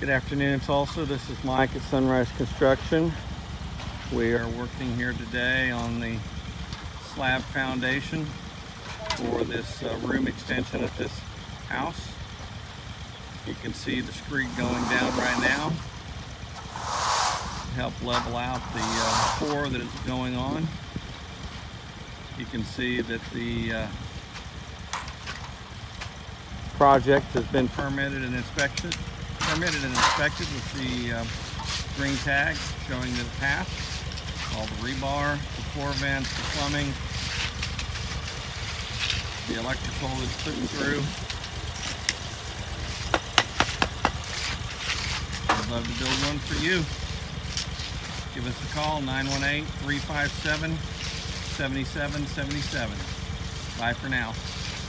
Good afternoon, Tulsa. This is Mike at Sonrise Construction. We are working here today on the slab foundation for this uh, room extension of this house. You can see the screed going down right now. Help level out the uh, pour that is going on. You can see that the uh, project has been permitted and inspected, permitted and inspected with the uh, green tag showing it passed. All the rebar, the floor vents, the plumbing, the electrical is put through. I'd love to build one for you. Give us a call, 918-357-7777. Bye for now.